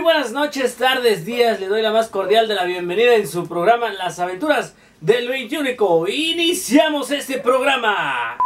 Muy buenas noches, tardes, días. Le doy la más cordial de la bienvenida en su programa Las aventuras del 21. Iniciamos este programa.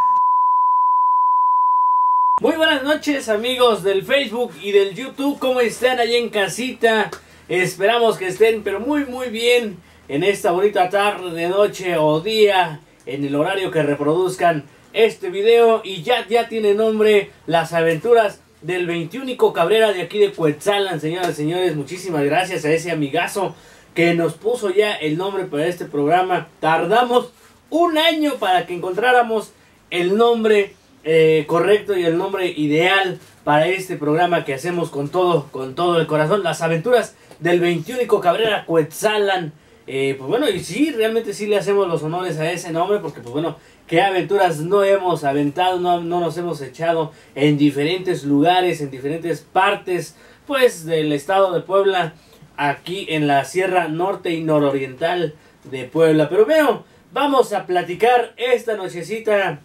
Muy buenas noches, amigos del Facebook y del YouTube. ¿Cómo están allá en casita? Esperamos que estén, pero muy, muy bien en esta bonita tarde, noche o día, en el horario que reproduzcan este video. Y ya, ya tiene nombre Las aventuras del 21 Cabrera de aquí de Cuetzalan, señoras y señores. Muchísimas gracias a ese amigazo que nos puso ya el nombre para este programa. Tardamos un año para que encontráramos el nombre eh, correcto y el nombre ideal para este programa que hacemos con todo, con todo el corazón. Las aventuras del 21 Cabrera Cuetzalan. Eh, pues bueno, y sí, realmente sí le hacemos los honores a ese nombre porque pues bueno, qué aventuras no hemos aventado, no, no nos hemos echado en diferentes lugares, en diferentes partes pues del estado de Puebla, aquí en la Sierra Norte y Nororiental de Puebla. Pero veo, vamos a platicar esta nochecita.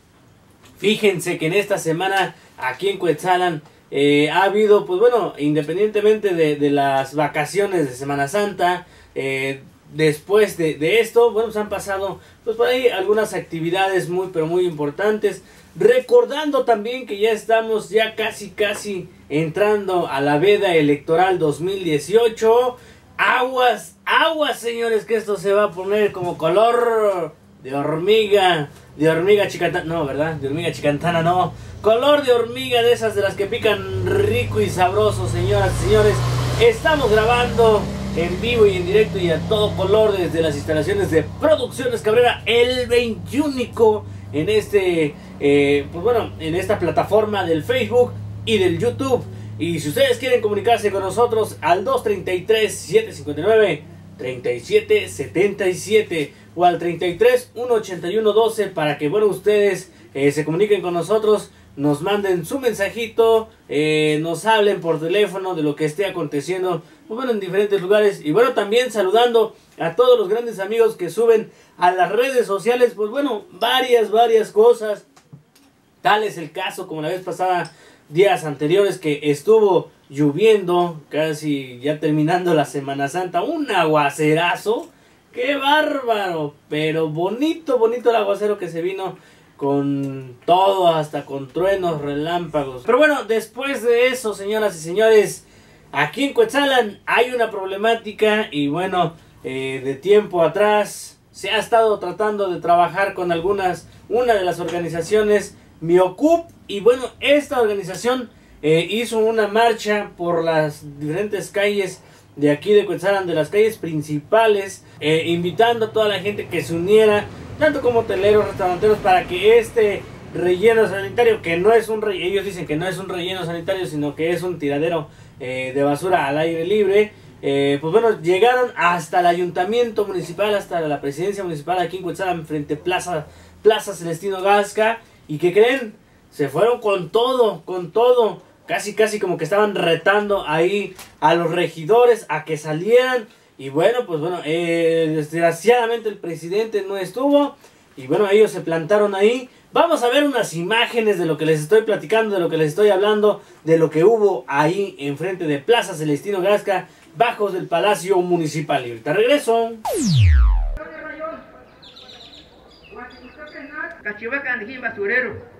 Fíjense que en esta semana aquí en Cuetzalan eh, ha habido, pues bueno, independientemente de, de las vacaciones de Semana Santa, eh, después de, de, esto, bueno, se han pasado, pues por ahí algunas actividades muy, pero muy importantes. Recordando también que ya estamos ya casi, casi entrando a la veda electoral 2018. Aguas, aguas, señores, que esto se va a poner como color de hormiga, de hormiga chicantana, no, ¿verdad? De hormiga chicantana, no. Color de hormiga de esas de las que pican rico y sabroso, señoras y señores. Estamos grabando en vivo y en directo y a todo color desde las instalaciones de Producciones Cabrera, el 21 en este, eh, pues bueno, en esta plataforma del Facebook y del YouTube. Y si ustedes quieren comunicarse con nosotros al 233-759-3777 o al 33-181-12 para que, bueno, ustedes eh, se comuniquen con nosotros nos manden su mensajito, eh, nos hablen por teléfono de lo que esté aconteciendo, pues bueno, en diferentes lugares. Y bueno, también saludando a todos los grandes amigos que suben a las redes sociales, pues bueno, varias, varias cosas. Tal es el caso, como la vez pasada, días anteriores que estuvo lloviendo, casi ya terminando la Semana Santa, un aguacerazo. ¡Qué bárbaro! Pero bonito, bonito el aguacero que se vino con todo, hasta con truenos, relámpagos. Pero bueno, después de eso, señoras y señores, aquí en Coetzalan hay una problemática y bueno, eh, de tiempo atrás se ha estado tratando de trabajar con algunas, una de las organizaciones, Miocup, y bueno, esta organización eh, hizo una marcha por las diferentes calles de aquí de Coetzalan, de las calles principales, eh, invitando a toda la gente que se uniera tanto como hoteleros, restauranteros, para que este relleno sanitario, que no es un relleno, ellos dicen que no es un relleno sanitario, sino que es un tiradero eh, de basura al aire libre, eh, pues bueno, llegaron hasta el ayuntamiento municipal, hasta la presidencia municipal aquí en Cuetzalan, frente Plaza, Plaza Celestino Gasca, y que creen, se fueron con todo, con todo, casi casi como que estaban retando ahí a los regidores a que salieran. Y bueno, pues bueno, eh, desgraciadamente el presidente no estuvo. Y bueno, ellos se plantaron ahí. Vamos a ver unas imágenes de lo que les estoy platicando, de lo que les estoy hablando, de lo que hubo ahí enfrente de Plaza Celestino Gasca, bajos del Palacio Municipal. Y ahorita regreso. Basurero.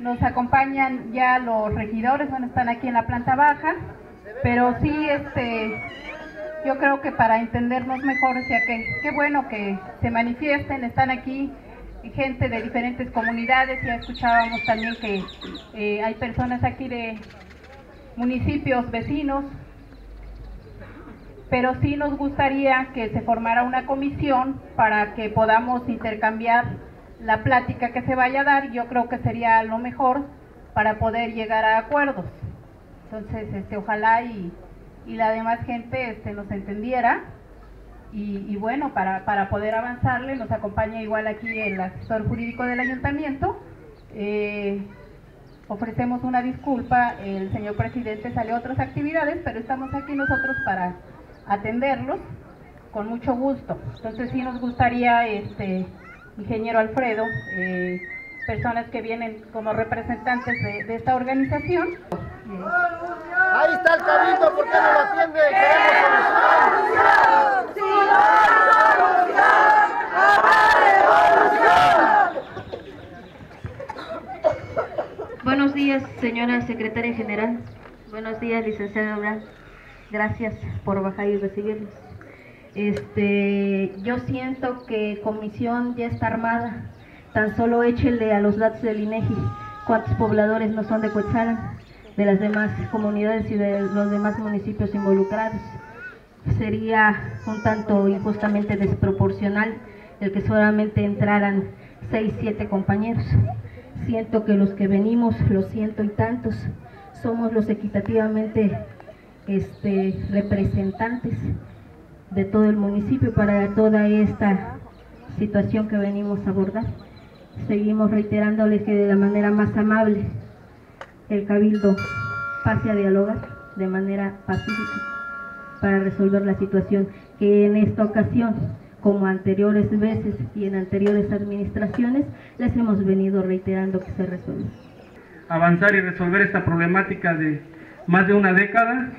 Nos acompañan ya los regidores, bueno, están aquí en la planta baja, pero sí, este, yo creo que para entendernos mejor, o sea que qué bueno que se manifiesten, están aquí gente de diferentes comunidades, ya escuchábamos también que eh, hay personas aquí de municipios vecinos. pero sí nos gustaría que se formara una comisión para que podamos intercambiar la plática que se vaya a dar, yo creo que sería lo mejor para poder llegar a acuerdos. Entonces, este, ojalá y, y la demás gente este, nos entendiera y, y bueno, para, para, poder avanzarle, nos acompaña igual aquí el asesor jurídico del ayuntamiento. Eh, ofrecemos una disculpa, el señor presidente salió a otras actividades, pero estamos aquí nosotros para atenderlos con mucho gusto. Entonces sí nos gustaría, este ingeniero Alfredo, eh, personas que vienen como representantes de, de esta organización. Ahí está el cabildo, ¿por qué no lo atiende? Queremos Buenos días, señora secretaria general. Buenos días, licenciada Abraham. Gracias por bajar y recibirnos. Este, yo siento que comisión ya está armada. Tan solo échele a los datos del INEGI cuántos pobladores no son de Coetzalan, de las demás comunidades y de los demás municipios involucrados. Sería un tanto injustamente desproporcional el que solamente entraran seis, siete compañeros. Siento que los que venimos, los ciento y tantos, somos los equitativamente este, representantes de todo el municipio para toda esta situación que venimos a abordar. Seguimos reiterándoles que de la manera más amable el Cabildo pase a dialogar de manera pacífica para resolver la situación que en esta ocasión, como anteriores veces y en anteriores administraciones, les hemos venido reiterando que se resuelva. Avanzar y resolver esta problemática de más de una década,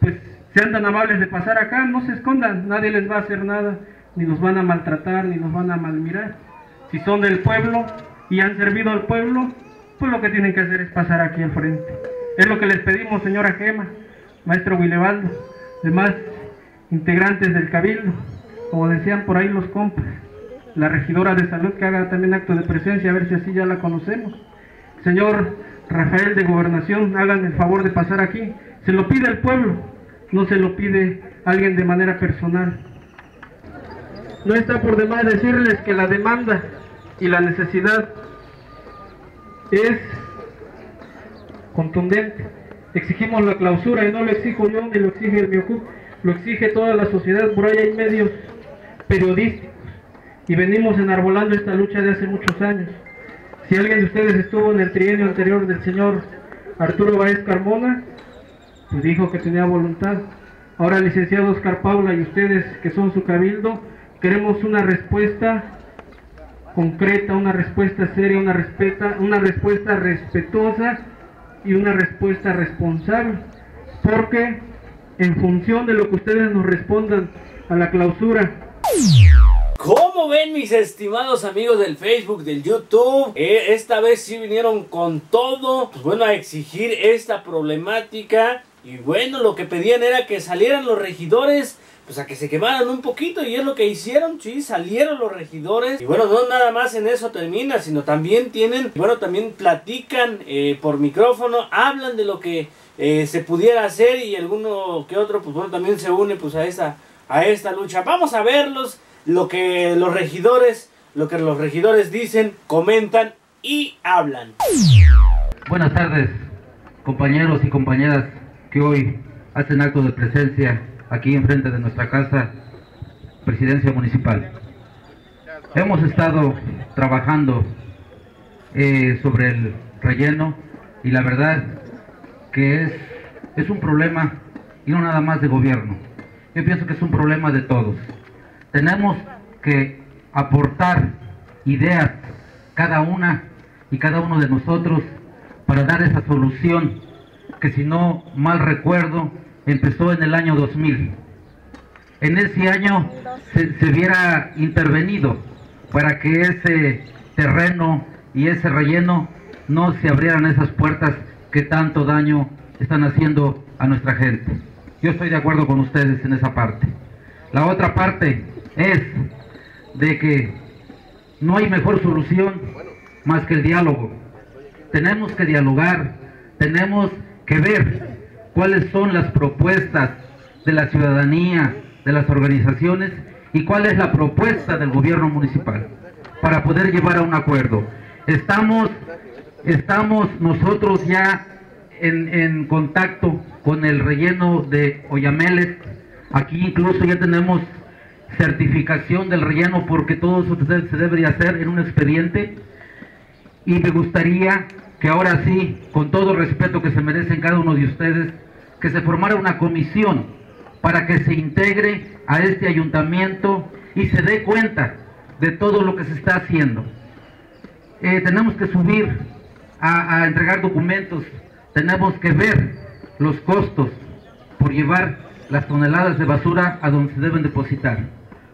pues sean tan amables de pasar acá, no se escondan, nadie les va a hacer nada, ni los van a maltratar, ni los van a malmirar. Si son del pueblo y han servido al pueblo, pues lo que tienen que hacer es pasar aquí al frente. Es lo que les pedimos, señora Gema, maestro Guilevaldo, demás integrantes del Cabildo, como decían por ahí los compas, la regidora de salud que haga también acto de presencia, a ver si así ya la conocemos. Señor Rafael de Gobernación, hagan el favor de pasar aquí. Se lo pide el pueblo, no se lo pide alguien de manera personal. No está por demás decirles que la demanda y la necesidad es contundente. Exigimos la clausura y no lo exijo yo ni lo exige el MIOCUP, lo exige toda la sociedad, por ahí hay medios periodísticos y venimos enarbolando esta lucha de hace muchos años. Si alguien de ustedes estuvo en el trienio anterior del señor Arturo Báez Carmona, pues dijo que tenía voluntad. Ahora, licenciado Oscar Paula y ustedes que son su cabildo, queremos una respuesta concreta, una respuesta seria, una, respeta, una respuesta respetuosa y una respuesta responsable. Porque en función de lo que ustedes nos respondan a la clausura, ¿Cómo ven mis estimados amigos del Facebook, del YouTube? Eh, esta vez sí vinieron con todo, pues bueno, a exigir esta problemática. Y bueno, lo que pedían era que salieran los regidores, pues a que se quemaran un poquito. Y es lo que hicieron, sí, salieron los regidores. Y bueno, no nada más en eso termina, sino también tienen, bueno, también platican eh, por micrófono, hablan de lo que eh, se pudiera hacer. Y alguno que otro, pues bueno, también se une pues a esta, a esta lucha. Vamos a verlos lo que los regidores, lo que los regidores dicen, comentan y hablan. Buenas tardes, compañeros y compañeras que hoy hacen acto de presencia aquí enfrente de nuestra casa, Presidencia Municipal. Hemos estado trabajando eh, sobre el relleno y la verdad que es, es un problema y no nada más de gobierno. Yo pienso que es un problema de todos tenemos que aportar ideas cada una y cada uno de nosotros para dar esa solución que si no mal recuerdo empezó en el año 2000. En ese año se, se hubiera intervenido para que ese terreno y ese relleno no se abrieran esas puertas que tanto daño están haciendo a nuestra gente. Yo estoy de acuerdo con ustedes en esa parte. La otra parte es de que no hay mejor solución más que el diálogo. Tenemos que dialogar, tenemos que ver cuáles son las propuestas de la ciudadanía, de las organizaciones y cuál es la propuesta del gobierno municipal para poder llevar a un acuerdo. Estamos, estamos nosotros ya en, en contacto con el relleno de Oyameles. Aquí incluso ya tenemos certificación del relleno porque todo eso se debe de hacer en un expediente y me gustaría que ahora sí, con todo respeto que se merecen cada uno de ustedes, que se formara una comisión para que se integre a este ayuntamiento y se dé cuenta de todo lo que se está haciendo. Eh, tenemos que subir a, a entregar documentos, tenemos que ver los costos por llevar las toneladas de basura a donde se deben depositar.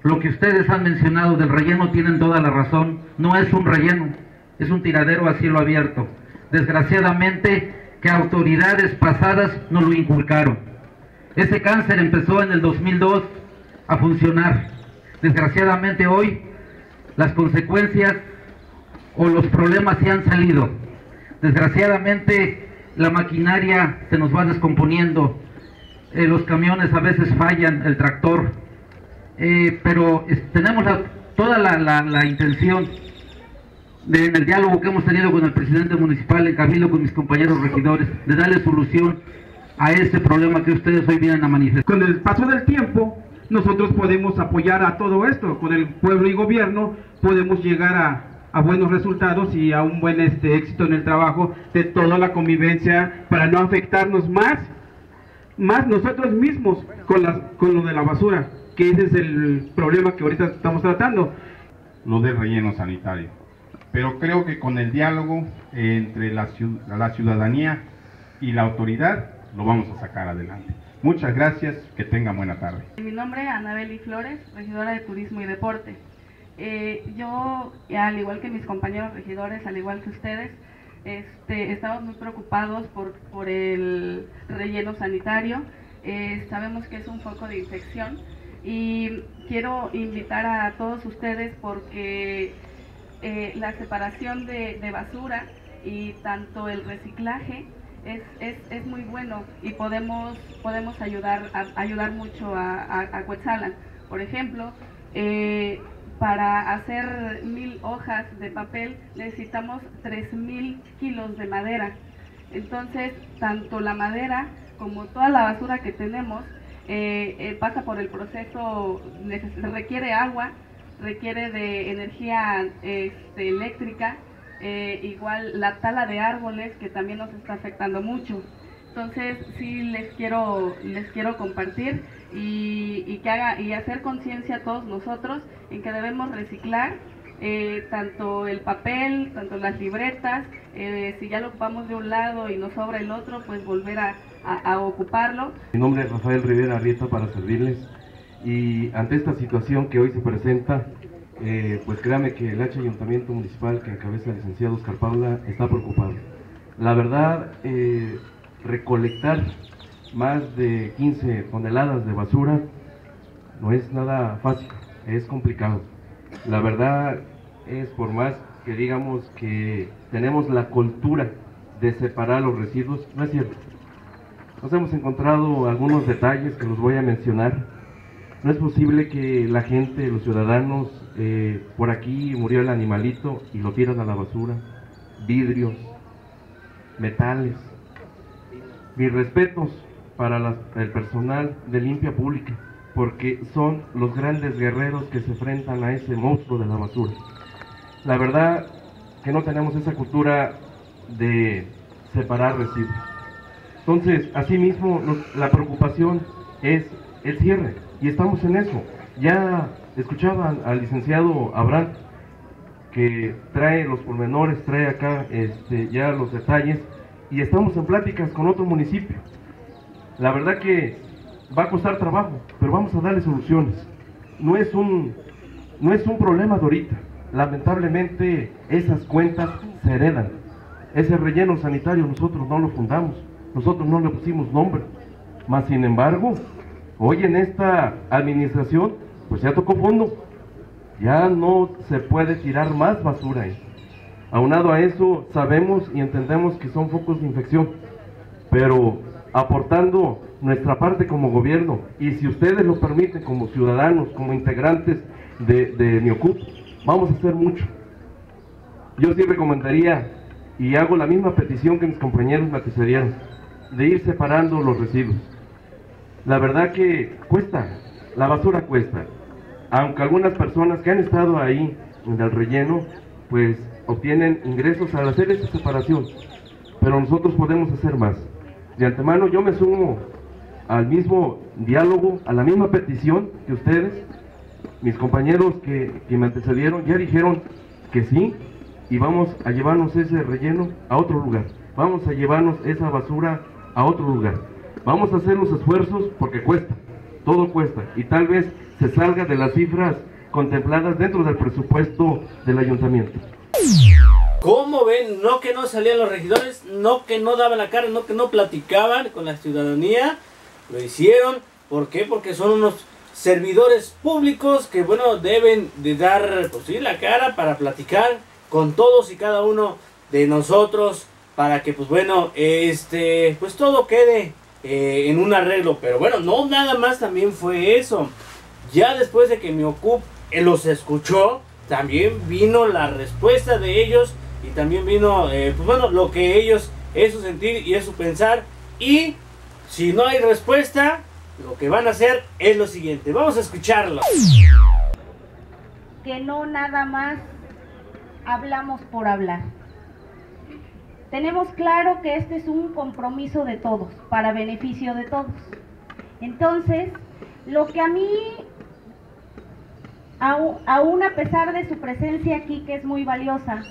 Lo que ustedes han mencionado del relleno tienen toda la razón, no es un relleno, es un tiradero a cielo abierto. Desgraciadamente que autoridades pasadas no lo inculcaron. Ese cáncer empezó en el 2002 a funcionar. Desgraciadamente hoy las consecuencias o los problemas se han salido. Desgraciadamente la maquinaria se nos va descomponiendo, eh, los camiones a veces fallan, el tractor, eh, pero tenemos toda la intención de, en el diálogo que hemos tenido con el presidente municipal, en Camilo, con mis compañeros regidores, de darle solución a ese problema que ustedes hoy vienen a manifestar. Con el paso del tiempo, nosotros podemos apoyar a todo esto, con el pueblo y gobierno podemos llegar a, a buenos resultados y a un buen este, éxito en el trabajo de toda la convivencia para no afectarnos más, más nosotros mismos con, las, con lo de la basura, que ese es el problema que ahorita estamos tratando. Lo del relleno sanitario. Pero creo que con el diálogo entre la, ciudadanía y la autoridad lo vamos a sacar adelante. Muchas gracias, que tengan buena tarde. Mi nombre es Anabeli Flores, regidora de Turismo y Deporte. Eh, yo, al igual que mis compañeros regidores, al igual que ustedes, este, estamos muy preocupados por, por el relleno sanitario. Eh, sabemos que es un foco de infección y quiero invitar a todos ustedes porque eh, la separación de, basura y tanto el reciclaje es, es, es, muy bueno y podemos, podemos ayudar, a, ayudar mucho a, a, Cuetzalan. Por ejemplo, eh, para hacer mil hojas de papel necesitamos tres mil kilos de madera. Entonces, tanto la madera como toda la basura que tenemos eh, pasa por el proceso, requiere agua, requiere de energía este, eléctrica, eh, igual la tala de árboles que también nos está afectando mucho. Entonces sí les quiero, les quiero compartir y, y que haga y hacer conciencia a todos nosotros en que debemos reciclar eh, tanto el papel, tanto las libretas, eh, si ya lo ocupamos de un lado y nos sobra el otro, pues volver a, ocuparlo. Mi nombre es Rafael Rivera Arrieta para servirles y ante esta situación que hoy se presenta, eh, pues créame que el H Ayuntamiento Municipal que encabeza el licenciado Oscar Paula está preocupado. La verdad, eh, recolectar más de 15 toneladas de basura no es nada fácil, es complicado. La verdad es por más que digamos que tenemos la cultura de separar los residuos, no es cierto. Nos hemos encontrado algunos detalles que los voy a mencionar. No es posible que la gente, los ciudadanos, eh, por aquí murió el animalito y lo tiran a la basura. Vidrios, metales. Mis respetos para el personal de limpia pública, porque son los grandes guerreros que se enfrentan a ese monstruo de la basura. La verdad que no tenemos esa cultura de separar residuos. Entonces, asimismo, la preocupación es el cierre, y estamos en eso. Ya escuchaban al licenciado Abraham que trae los pormenores, trae acá este, ya los detalles, y estamos en pláticas con otro municipio. La verdad que va a costar trabajo, pero vamos a darle soluciones. No es un, no es un problema de ahorita. Lamentablemente esas cuentas se heredan. Ese relleno sanitario nosotros no lo fundamos, nosotros no le pusimos nombre. Más sin embargo, hoy en esta administración, pues ya tocó fondo. Ya no se puede tirar más basura ahí. Aunado a eso, sabemos y entendemos que son focos de infección, pero aportando nuestra parte como gobierno y si ustedes lo permiten como ciudadanos, como integrantes de, de Miocup, vamos a hacer mucho. Yo sí recomendaría y hago la misma petición que mis compañeros matiserianos, de ir separando los residuos. La verdad que cuesta, la basura cuesta. Aunque algunas personas que han estado ahí en el relleno, pues obtienen ingresos al hacer esa separación. Pero nosotros podemos hacer más. De antemano yo me sumo al mismo diálogo, a la misma petición que ustedes. Mis compañeros que, que me antecedieron ya dijeron que sí y vamos a llevarnos ese relleno a otro lugar. Vamos a llevarnos esa basura a otro lugar. Vamos a hacer los esfuerzos porque cuesta, todo cuesta y tal vez se salga de las cifras contempladas dentro del presupuesto del ayuntamiento. ¿Cómo ven? No que no salían los regidores, no que no daban la cara, no que no platicaban con la ciudadanía. Lo hicieron. ¿Por qué? Porque son unos servidores públicos que, bueno, deben de dar, pues sí, la cara para platicar con todos y cada uno de nosotros para que, pues bueno, este, pues todo quede eh, en un arreglo. Pero bueno, no nada más también fue eso. Ya después de que mi ocup eh, los escuchó, también vino la respuesta de ellos y también vino, eh, pues bueno, lo que ellos es su sentir y es su pensar. Y si no hay respuesta, lo que van a hacer es lo siguiente. Vamos a escucharlo. Que no nada más hablamos por hablar. Tenemos claro que este es un compromiso de todos, para beneficio de todos. Entonces, lo que a mí, aún a pesar de su presencia aquí, que es muy valiosa,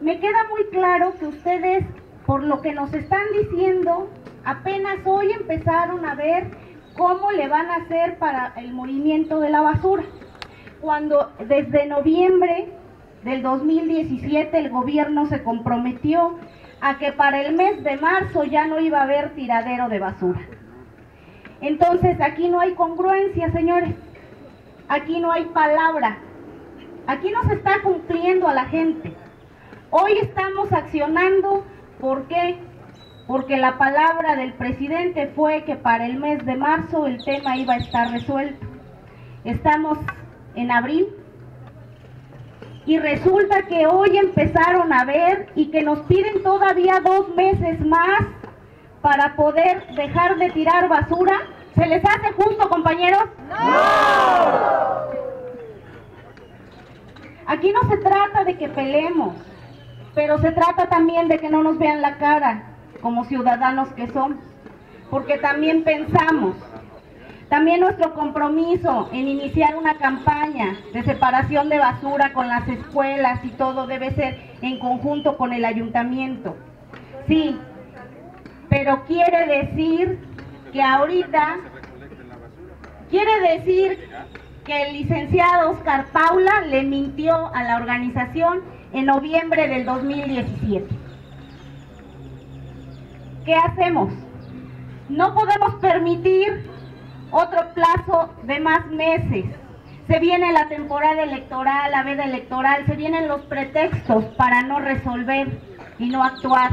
me queda muy claro que ustedes, por lo que nos están diciendo, apenas hoy empezaron a ver cómo le van a hacer para el movimiento de la basura. Cuando desde noviembre del 2017 el gobierno se comprometió a que para el mes de marzo ya no iba a haber tiradero de basura. Entonces aquí no hay congruencia, señores. Aquí no hay palabra. Aquí no se está cumpliendo a la gente. Hoy estamos accionando, ¿por qué? Porque la palabra del presidente fue que para el mes de marzo el tema iba a estar resuelto. Estamos en abril y resulta que hoy empezaron a ver y que nos piden todavía dos meses más para poder dejar de tirar basura. ¿Se les hace justo, compañeros? ¡No! Aquí no se trata de que peleemos pero se trata también de que no nos vean la cara como ciudadanos que somos, porque también pensamos, también nuestro compromiso en iniciar una campaña de separación de basura con las escuelas y todo debe ser en conjunto con el ayuntamiento. Sí, pero quiere decir que ahorita, quiere decir que el licenciado Oscar Paula le mintió a la organización en noviembre del 2017. ¿Qué hacemos? No podemos permitir otro plazo de más meses. Se viene la temporada electoral, la veda electoral, se vienen los pretextos para no resolver y no actuar.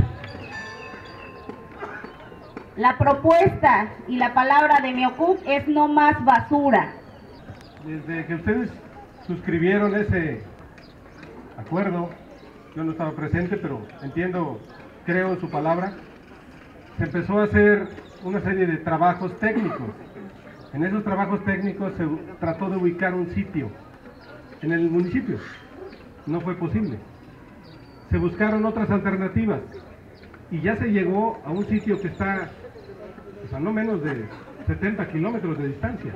La propuesta y la palabra de Miocuc es no más basura. Desde que ustedes suscribieron ese acuerdo, yo no estaba presente, pero entiendo, creo en su palabra, se empezó a hacer una serie de trabajos técnicos. En esos trabajos técnicos se trató de ubicar un sitio en el municipio. No fue posible. Se buscaron otras alternativas y ya se llegó a un sitio que está pues, a no menos de 70 kilómetros de distancia.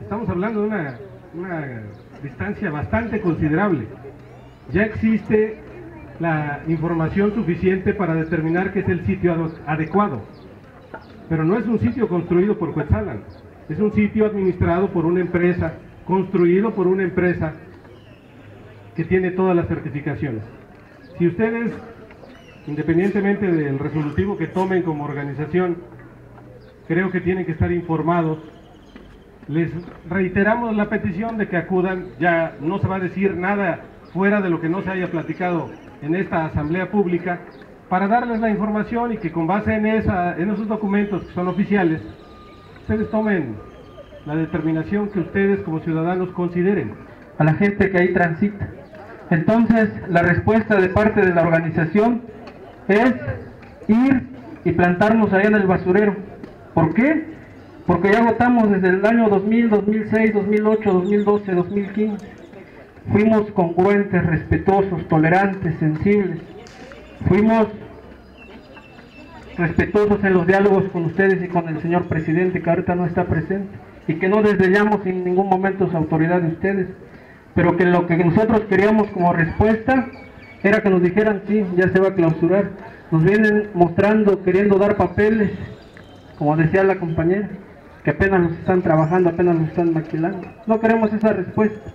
Estamos hablando de una, distancia bastante considerable ya existe la información suficiente para determinar que es el sitio adecuado. Pero no es un sitio construido por Quetzalan, es un sitio administrado por una empresa, construido por una empresa que tiene todas las certificaciones. Si ustedes, independientemente del resolutivo que tomen como organización, creo que tienen que estar informados, les reiteramos la petición de que acudan, ya no se va a decir nada fuera de lo que no se haya platicado en esta asamblea pública, para darles la información y que con base en, en esos documentos que son oficiales, ustedes tomen la determinación que ustedes como ciudadanos consideren. A la gente que ahí transita. Entonces, la respuesta de parte de la organización es ir y plantarnos allá en el basurero. ¿Por qué? Porque ya votamos desde el año 2000, 2006, 2008, 2012, 2015. Fuimos congruentes, respetuosos, tolerantes, sensibles. Fuimos respetuosos en los diálogos con ustedes y con el señor presidente que ahorita no está presente y que no desdeñamos en ningún momento su autoridad de ustedes, pero que lo que nosotros queríamos como respuesta era que nos dijeran sí, ya se va a clausurar. Nos vienen mostrando, queriendo dar papeles, como decía la compañera, que apenas nos están trabajando, apenas nos están maquilando. No queremos esa respuesta.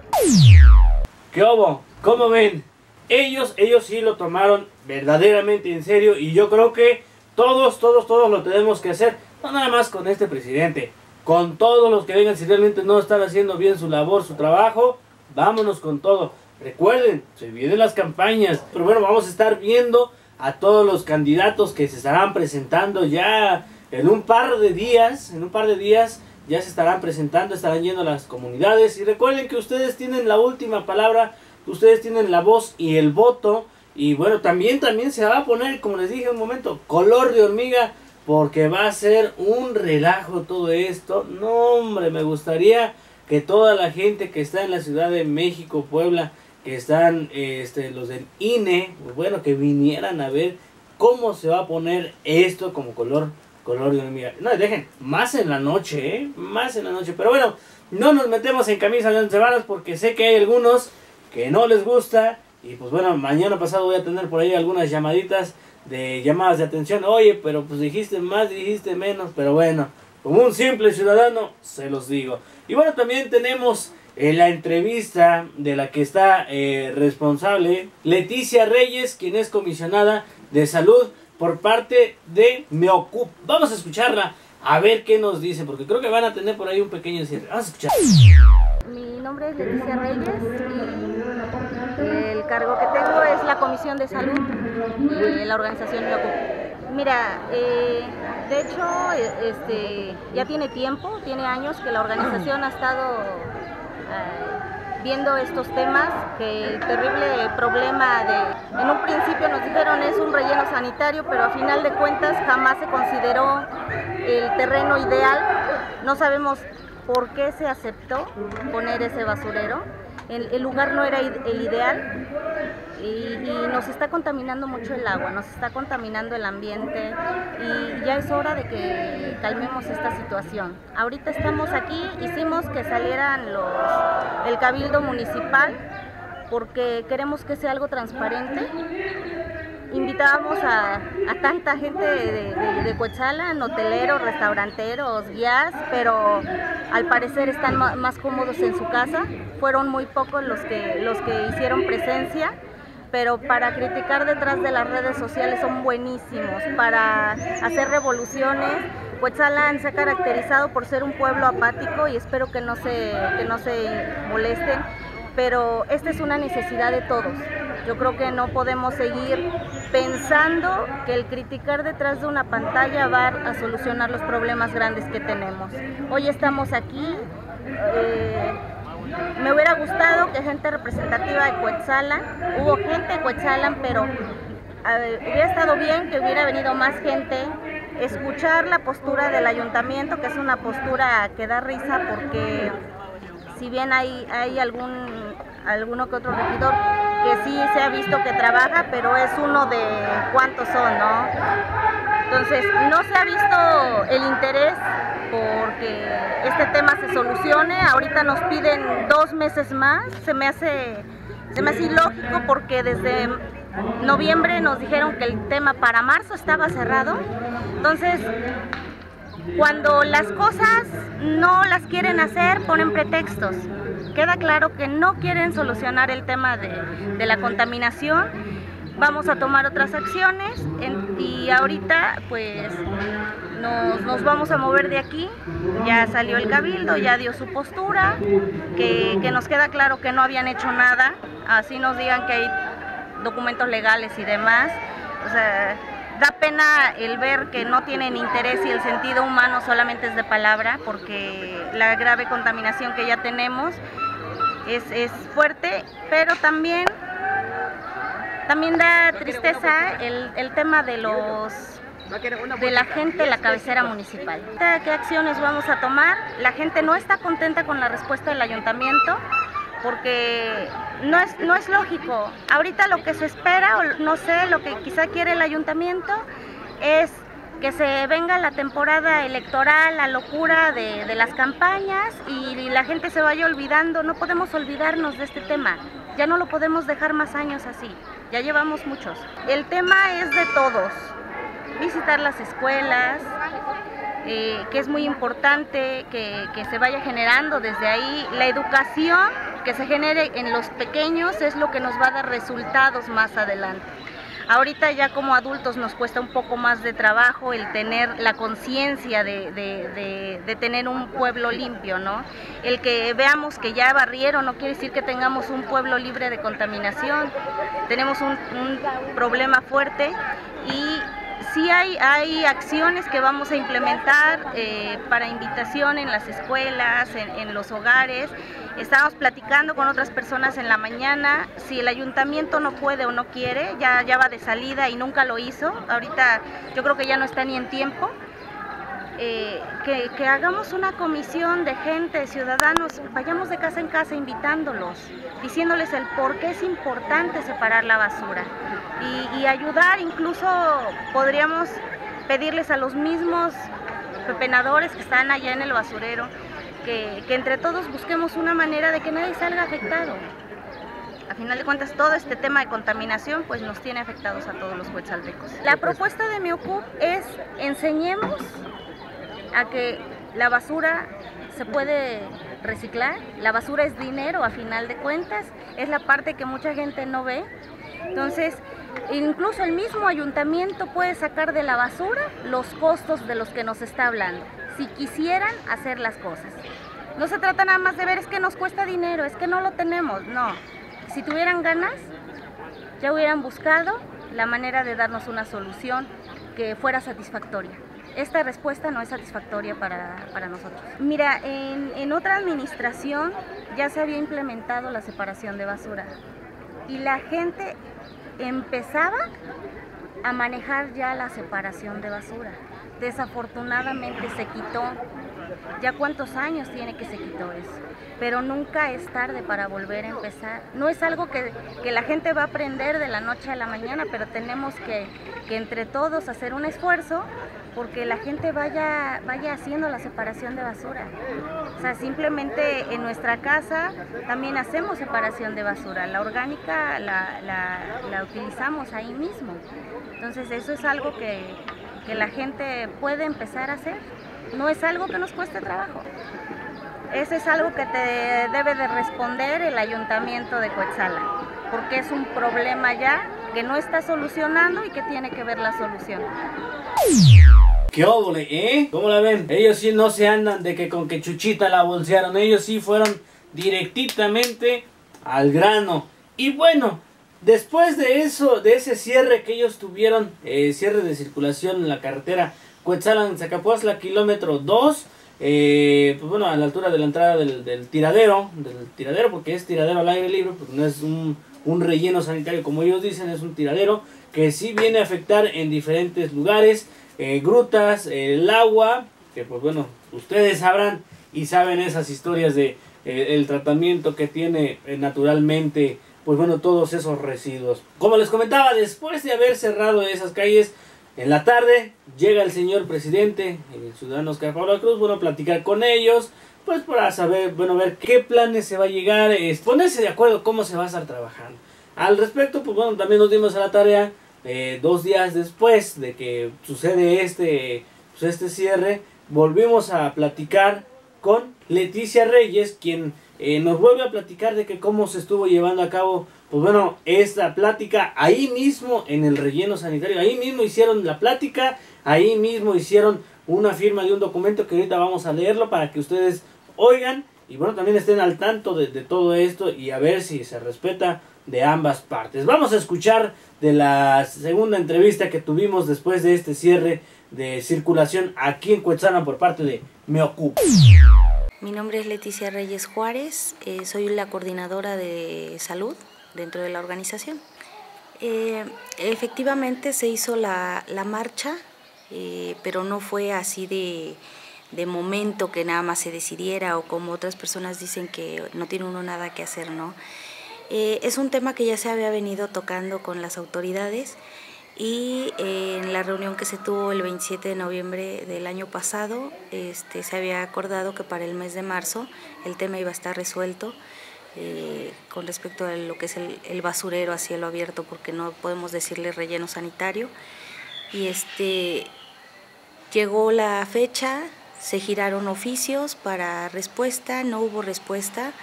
¿Qué hubo? ¿Cómo ven? Ellos, ellos sí lo tomaron verdaderamente en serio y yo creo que todos, todos, todos lo tenemos que hacer. No nada más con este presidente. Con todos los que vengan, si realmente no están haciendo bien su labor, su trabajo, vámonos con todo. Recuerden, se vienen las campañas. Pero bueno, vamos a estar viendo a todos los candidatos que se estarán presentando ya en un par de días. En un par de días ya se estarán presentando, estarán yendo a las comunidades. Y recuerden que ustedes tienen la última palabra, ustedes tienen la voz y el voto. Y bueno, también, también se va a poner, como les dije un momento, color de hormiga. Porque va a ser un relajo todo esto. No, hombre, me gustaría que toda la gente que está en la Ciudad de México, Puebla, que están este, los del INE, pues bueno, que vinieran a ver cómo se va a poner esto como color, color de hormiga. No, dejen, más en la noche, ¿eh? Más en la noche. Pero bueno, no nos metemos en camisas de once varas porque sé que hay algunos que no les gusta. Y pues bueno, mañana pasado voy a tener por ahí algunas llamaditas de llamadas de atención. Oye, pero pues dijiste más, dijiste menos, pero bueno, como un simple ciudadano, se los digo. Y bueno, también tenemos en la entrevista de la que está eh, responsable Leticia Reyes, quien es comisionada de salud por parte de Meocup. Vamos a escucharla a ver qué nos dice, porque creo que van a tener por ahí un pequeño cierre. Vamos a escuchar. Mi nombre es Leticia Reyes y el cargo que tengo es la Comisión de Salud de la organización Meocup. Mira, eh, de hecho, este, ya tiene tiempo, tiene años que la organización ha estado eh, viendo estos temas, que el terrible problema de, en un principio nos dijeron es un relleno sanitario, pero a final de cuentas jamás se consideró el terreno ideal. No sabemos por qué se aceptó poner ese basurero. El, el lugar no era el ideal y, nos está contaminando mucho el agua, nos está contaminando el ambiente y ya es hora de que calmemos esta situación. Ahorita estamos aquí, hicimos que salieran los, el cabildo municipal porque queremos que sea algo transparente. Invitábamos a, tanta gente de, de, hoteleros, restauranteros, guías, pero al parecer están más, cómodos en su casa. Fueron muy pocos los que, los que hicieron presencia pero para criticar detrás de las redes sociales son buenísimos, para hacer revoluciones. Cuetzalan se ha caracterizado por ser un pueblo apático y espero que no se, que no se molesten, pero esta es una necesidad de todos. Yo creo que no podemos seguir pensando que el criticar detrás de una pantalla va a solucionar los problemas grandes que tenemos. Hoy estamos aquí. Eh, me hubiera gustado que gente representativa de Coetzalan, hubo gente de Coetzalan, pero hubiera estado bien que hubiera venido más gente, escuchar la postura del ayuntamiento, que es una postura que da risa porque si bien hay, hay algún, alguno que otro regidor que sí se ha visto que trabaja, pero es uno de cuántos son, ¿no? Entonces, no se ha visto el interés porque este tema se solucione. Ahorita nos piden dos meses más. Se me hace, se me hace ilógico porque desde noviembre nos dijeron que el tema para marzo estaba cerrado. Entonces, cuando las cosas no las quieren hacer, ponen pretextos. Queda claro que no quieren solucionar el tema de, de la contaminación. Vamos a tomar otras acciones en, y ahorita pues nos, nos, vamos a mover de aquí, ya salió el cabildo, ya dio su postura, que, que nos queda claro que no habían hecho nada, así nos digan que hay documentos legales y demás, O sea, da pena el ver que no tienen interés y el sentido humano solamente es de palabra, porque la grave contaminación que ya tenemos es, es fuerte, pero también, también da tristeza el, el tema de los de la gente la cabecera municipal. ¿Qué acciones vamos a tomar? La gente no está contenta con la respuesta del ayuntamiento porque no es, no es lógico. Ahorita lo que se espera, o no sé, lo que quizá quiere el ayuntamiento es que se venga la temporada electoral, la locura de, las campañas y la gente se vaya olvidando. No podemos olvidarnos de este tema. Ya no lo podemos dejar más años así. Ya llevamos muchos. El tema es de todos visitar las escuelas, eh, que es muy importante que, se vaya generando desde ahí. La educación que se genere en los pequeños es lo que nos va a dar resultados más adelante. Ahorita ya como adultos nos cuesta un poco más de trabajo el tener la conciencia de, de, tener un pueblo limpio, ¿no? El que veamos que ya barrieron no quiere decir que tengamos un pueblo libre de contaminación. Tenemos un, un problema fuerte y sí hay, hay acciones que vamos a implementar eh, para invitación en las escuelas, en, los hogares. Estamos platicando con otras personas en la mañana. Si el ayuntamiento no puede o no quiere, ya, ya va de salida y nunca lo hizo. Ahorita yo creo que ya no está ni en tiempo. Eh, que, que, hagamos una comisión de gente, ciudadanos, vayamos de casa en casa invitándolos, diciéndoles el por qué es importante separar la basura y, y ayudar, incluso podríamos pedirles a los mismos pepenadores que están allá en el basurero, que, que entre todos busquemos una manera de que nadie salga afectado. A final de cuentas, todo este tema de contaminación pues nos tiene afectados a todos los huetzaltecos. La propuesta de mi OCUP es enseñemos a que la basura se puede reciclar, la basura es dinero a final de cuentas, es la parte que mucha gente no ve. Entonces, incluso el mismo ayuntamiento puede sacar de la basura los costos de los que nos está hablando, si quisieran hacer las cosas. No se trata nada más de ver es que nos cuesta dinero, es que no lo tenemos, no. Si tuvieran ganas, ya hubieran buscado la manera de darnos una solución que fuera satisfactoria esta respuesta no es satisfactoria para, para nosotros. Mira, en, en, otra administración ya se había implementado la separación de basura y la gente empezaba a manejar ya la separación de basura. Desafortunadamente se quitó. ¿Ya cuántos años tiene que se quitó eso? Pero nunca es tarde para volver a empezar. No es algo que, que la gente va a aprender de la noche a la mañana, pero tenemos que, que entre todos hacer un esfuerzo porque la gente vaya, vaya haciendo la separación de basura. O sea, simplemente en nuestra casa también hacemos separación de basura. La orgánica la, la, utilizamos ahí mismo. Entonces eso es algo que, que la gente puede empezar a hacer. No es algo que nos cueste trabajo. Eso es algo que te debe de responder el ayuntamiento de Coetzala, porque es un problema ya que no está solucionando y que tiene que ver la solución. ¿Qué óvole, eh? ¿Cómo la ven? Ellos sí no se andan de que con que Chuchita la bolsearon. Ellos sí fueron directamente al grano. Y bueno, después de eso, de ese cierre que ellos tuvieron, eh, cierre de circulación en la carretera Cuetzalan-Zacapuazla, kilómetro 2, eh, pues bueno, a la altura de la entrada del, tiradero, del tiradero, porque es tiradero al aire libre, porque no es un relleno sanitario como ellos dicen, es un tiradero que sí viene a afectar en diferentes lugares eh, grutas, eh, el agua, que pues bueno, ustedes sabrán y saben esas historias de eh, el tratamiento que tiene naturalmente, pues bueno, todos esos residuos. Como les comentaba, después de haber cerrado esas calles, en la tarde llega el señor presidente, el ciudadano Oscar Pablo Cruz, bueno, platicar con ellos, pues para saber, bueno, ver qué planes se va a llegar, ponerse de acuerdo cómo se va a estar trabajando. Al respecto, pues bueno, también nos dimos a la tarea eh, dos días después de que sucede este, pues este cierre, volvimos a platicar con Leticia Reyes, quien eh, nos vuelve a platicar de que cómo se estuvo llevando a cabo, pues bueno, esta plática ahí mismo en el relleno sanitario, ahí mismo hicieron la plática, ahí mismo hicieron una firma de un documento que ahorita vamos a leerlo para que ustedes oigan. Y bueno, también estén al tanto de, de todo esto y a ver si se respeta de ambas partes. Vamos a escuchar de la segunda entrevista que tuvimos después de este cierre de circulación aquí en Cuetzana por parte de Me Ocupo. Mi nombre es Leticia Reyes Juárez, eh, soy la coordinadora de salud dentro de la organización. Eh, efectivamente se hizo la, marcha, eh, pero no fue así de, de, momento que nada más se decidiera o como otras personas dicen que no tiene uno nada que hacer, ¿no? Es un tema que ya se había venido tocando con las autoridades y eh, en la reunión que se tuvo el 27 de noviembre del año pasado este, se había acordado que para el mes de marzo el tema iba a estar resuelto eh, con respecto a lo que es el, basurero a cielo abierto porque no podemos decirle relleno sanitario. Y este llegó la fecha se giraron oficios para respuesta no hubo respuesta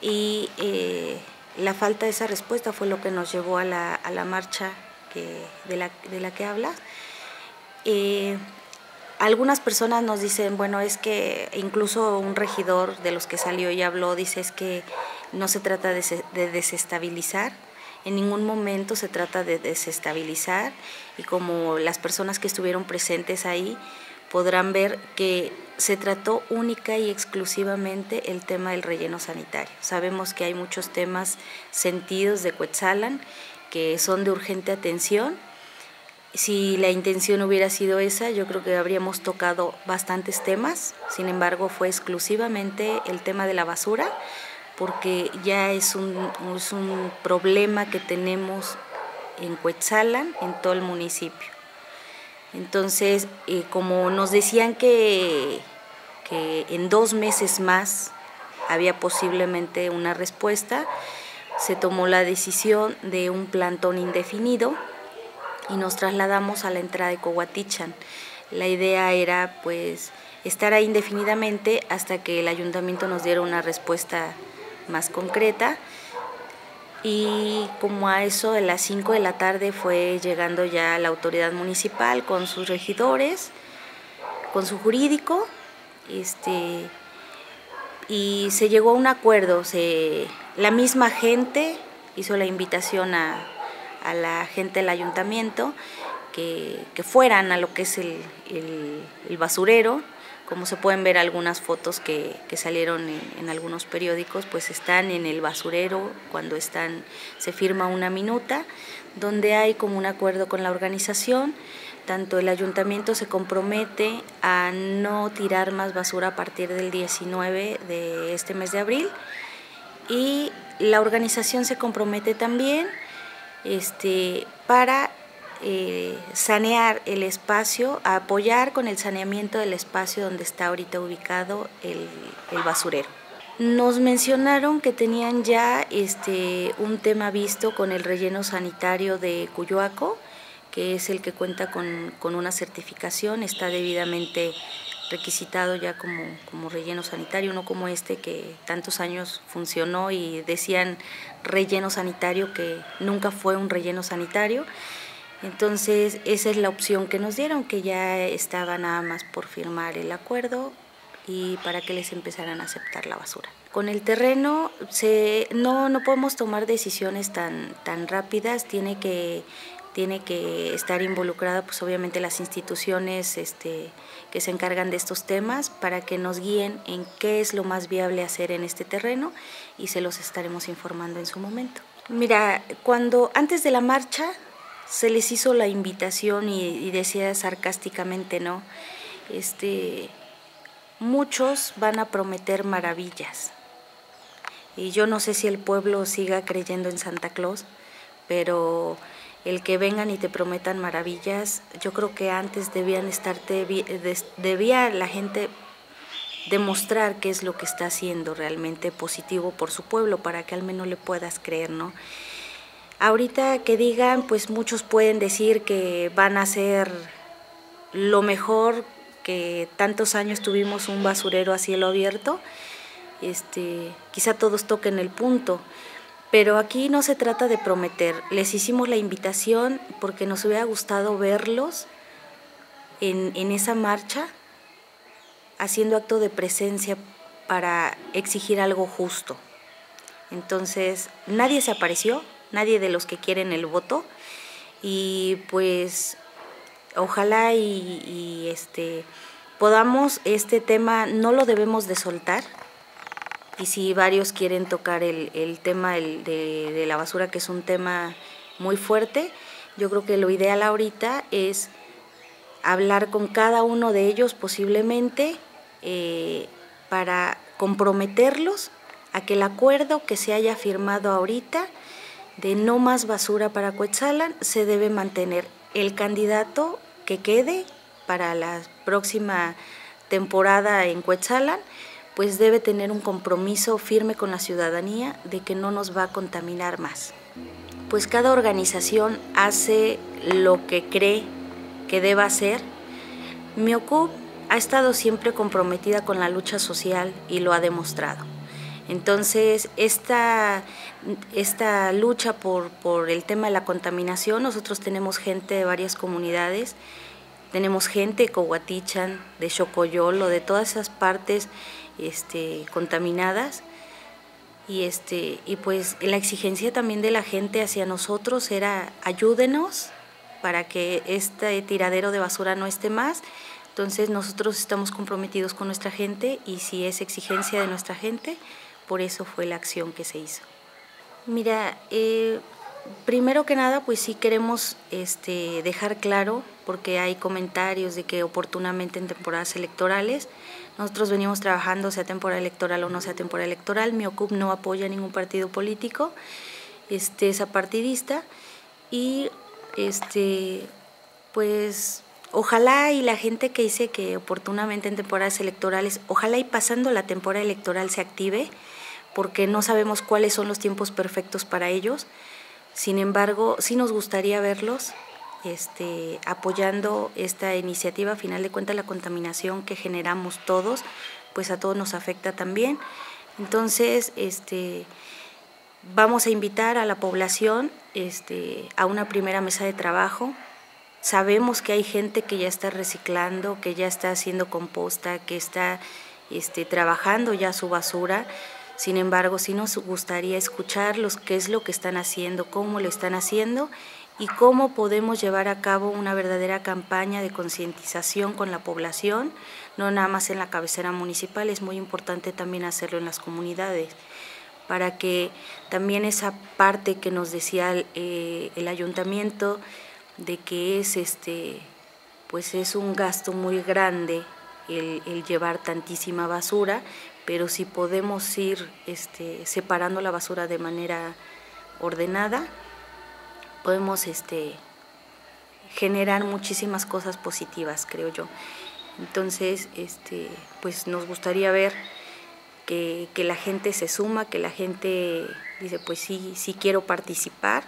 y eh, la falta de esa respuesta fue lo que nos llevó a la, a la marcha de, la, de la que habla. Eh, algunas personas nos dicen, bueno, es que incluso un regidor de los que salió y habló dice es que no se trata de, de desestabilizar, en ningún momento se trata de desestabilizar y como las personas que estuvieron presentes ahí podrán ver que se trató única y exclusivamente el tema del relleno sanitario. Sabemos que hay muchos temas sentidos de Cuetzalan que son de urgente atención. Si la intención hubiera sido esa, yo creo que habríamos tocado bastantes temas, sin embargo fue exclusivamente el tema de la basura, porque ya es un, es un problema que tenemos en Cuetzalan, en todo el municipio. Entonces, eh, como nos decían que, que en dos meses más había posiblemente una respuesta, se tomó la decisión de un plantón indefinido y nos trasladamos a la entrada de Coguatichan. La idea era pues estar ahí indefinidamente hasta que el ayuntamiento nos diera una respuesta más concreta y como a eso de las 5 de la tarde fue llegando ya la autoridad municipal con sus regidores, con su jurídico, este, y se llegó a un acuerdo, se, la misma gente hizo la invitación a, la gente del ayuntamiento que, fueran a lo que es el, basurero, como se pueden ver algunas fotos que, salieron en, algunos periódicos, pues están en el basurero cuando están, se firma una minuta, donde hay como un acuerdo con la organización. Tanto el ayuntamiento se compromete a no tirar más basura a partir del 19 de este mes de abril. Y la organización se compromete también este, para eh, sanear el espacio, apoyar con el saneamiento del espacio donde está ahorita ubicado el, basurero. Nos mencionaron que tenían ya este, un tema visto con el relleno sanitario de Cuyoaco, que es el que cuenta con, una certificación, está debidamente requisitado ya como, como, relleno sanitario, no como este que tantos años funcionó y decían relleno sanitario que nunca fue un relleno sanitario. Entonces esa es la opción que nos dieron, que ya estaba nada más por firmar el acuerdo y para que les empezaran a aceptar la basura. Con el terreno se, no, no podemos tomar decisiones tan, tan rápidas, tiene que tiene que estar involucrada pues obviamente las instituciones este, que se encargan de estos temas para que nos guíen en qué es lo más viable hacer en este terreno y se los estaremos informando en su momento. Mira, cuando antes de la marcha se les hizo la invitación y, decía sarcásticamente, ¿no? Este, muchos van a prometer maravillas. Y yo no sé si el pueblo siga creyendo en Santa Claus, pero el que vengan y te prometan maravillas, yo creo que antes debían estarte, debía la gente demostrar qué es lo que está haciendo realmente positivo por su pueblo para que al menos le puedas creer, ¿no? Ahorita que digan, pues muchos pueden decir que van a hacer lo mejor, que tantos años tuvimos un basurero a cielo abierto, este, quizá todos toquen el punto, pero aquí no se trata de prometer. Les hicimos la invitación porque nos hubiera gustado verlos en, esa marcha haciendo acto de presencia para exigir algo justo. Entonces, nadie se apareció, nadie de los que quieren el voto. Y pues ojalá y, este podamos este tema no lo debemos de soltar y si varios quieren tocar el, tema de, la basura que es un tema muy fuerte yo creo que lo ideal ahorita es hablar con cada uno de ellos posiblemente eh, para comprometerlos a que el acuerdo que se haya firmado ahorita de no más basura para Coetzalan se debe mantener. El candidato que quede para la próxima temporada en Coetzalan, pues debe tener un compromiso firme con la ciudadanía de que no nos va a contaminar más. Pues cada organización hace lo que cree que deba hacer. Miocup ha estado siempre comprometida con la lucha social y lo ha demostrado. Entonces, esta, esta lucha por, por, el tema de la contaminación, nosotros tenemos gente de varias comunidades, tenemos gente de Cohuatichan, de Xocoyolo, de todas esas partes este, contaminadas, y, este, y pues la exigencia también de la gente hacia nosotros era ayúdenos para que este tiradero de basura no esté más. Entonces nosotros estamos comprometidos con nuestra gente y si es exigencia de nuestra gente, por eso fue la acción que se hizo. Mira, eh, primero que nada, pues sí queremos este, dejar claro, porque hay comentarios de que oportunamente en temporadas electorales, nosotros venimos trabajando, sea temporada electoral o no sea temporada electoral, mi OCUP no apoya a ningún partido político, este, es apartidista, y este, pues ojalá y la gente que dice que oportunamente en temporadas electorales, ojalá y pasando la temporada electoral se active, porque no sabemos cuáles son los tiempos perfectos para ellos. Sin embargo, sí nos gustaría verlos este, apoyando esta iniciativa. A final de cuentas, la contaminación que generamos todos, pues a todos nos afecta también. Entonces, este, vamos a invitar a la población este, a una primera mesa de trabajo. Sabemos que hay gente que ya está reciclando, que ya está haciendo composta, que está este, trabajando ya su basura. Sin embargo, sí nos gustaría escucharlos, qué es lo que están haciendo, cómo lo están haciendo y cómo podemos llevar a cabo una verdadera campaña de concientización con la población, no nada más en la cabecera municipal, es muy importante también hacerlo en las comunidades, para que también esa parte que nos decía el, eh, el ayuntamiento de que es este pues es un gasto muy grande el llevar tantísima basura, pero si podemos ir este, separando la basura de manera ordenada, podemos este, generar muchísimas cosas positivas, creo yo. Entonces, este, pues nos gustaría ver que, que la gente se suma, que la gente dice, pues sí, sí quiero participar,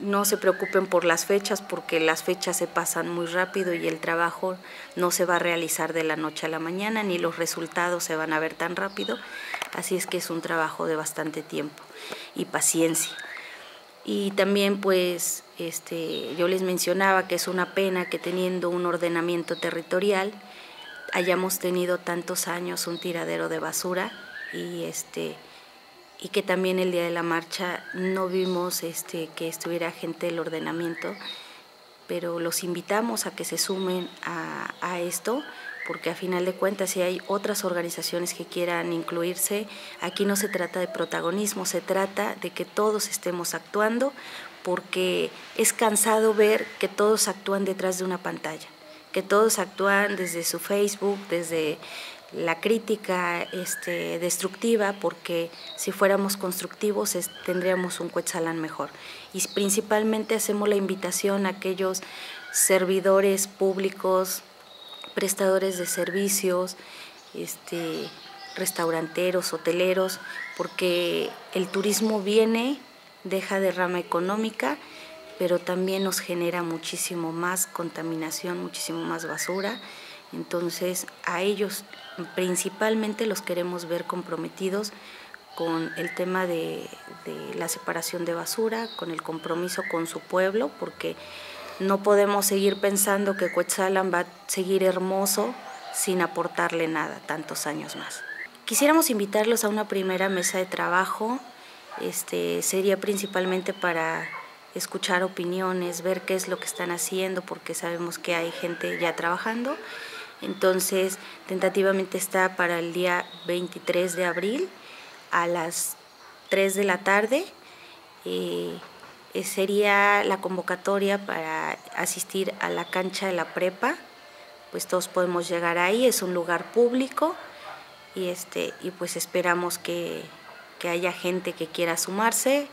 no se preocupen por las fechas porque las fechas se pasan muy rápido y el trabajo no se va a realizar de la noche a la mañana ni los resultados se van a ver tan rápido, así es que es un trabajo de bastante tiempo y paciencia. Y también pues este, yo les mencionaba que es una pena que teniendo un ordenamiento territorial hayamos tenido tantos años un tiradero de basura y este y que también el día de la marcha no vimos este, que estuviera gente del ordenamiento, pero los invitamos a que se sumen a, a esto, porque a final de cuentas si hay otras organizaciones que quieran incluirse, aquí no se trata de protagonismo, se trata de que todos estemos actuando, porque es cansado ver que todos actúan detrás de una pantalla, que todos actúan desde su Facebook, desde la crítica este, destructiva, porque si fuéramos constructivos tendríamos un Cuetzalán mejor. Y principalmente hacemos la invitación a aquellos servidores públicos, prestadores de servicios, este, restauranteros, hoteleros, porque el turismo viene, deja derrama económica, pero también nos genera muchísimo más contaminación, muchísimo más basura. Entonces a ellos principalmente los queremos ver comprometidos con el tema de, la separación de basura, con el compromiso con su pueblo, porque no podemos seguir pensando que Cuetzalan va a seguir hermoso sin aportarle nada tantos años más. Quisiéramos invitarlos a una primera mesa de trabajo Este, sería principalmente para escuchar opiniones, ver qué es lo que están haciendo, porque sabemos que hay gente ya trabajando. Entonces, tentativamente está para el día 23 de abril a las 3 de la tarde. Eh, sería la convocatoria para asistir a la cancha de la prepa. Pues todos podemos llegar ahí, es un lugar público y, este, y pues esperamos que, que haya gente que quiera sumarse.